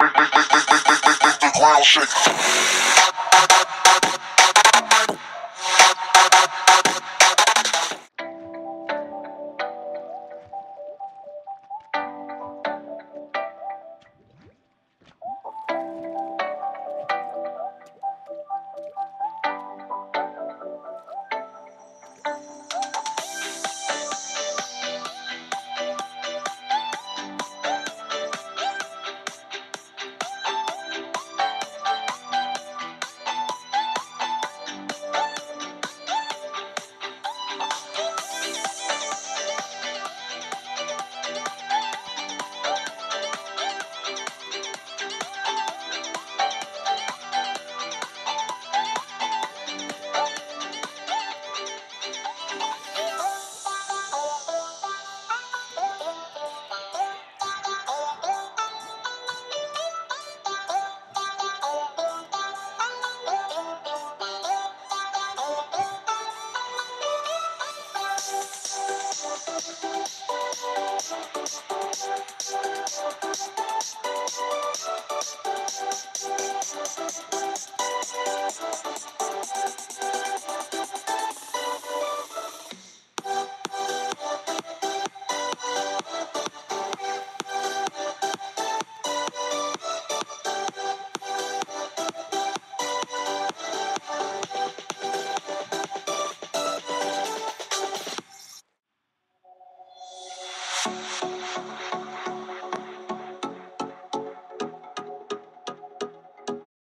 Make, make, ground shake. Thank you. you.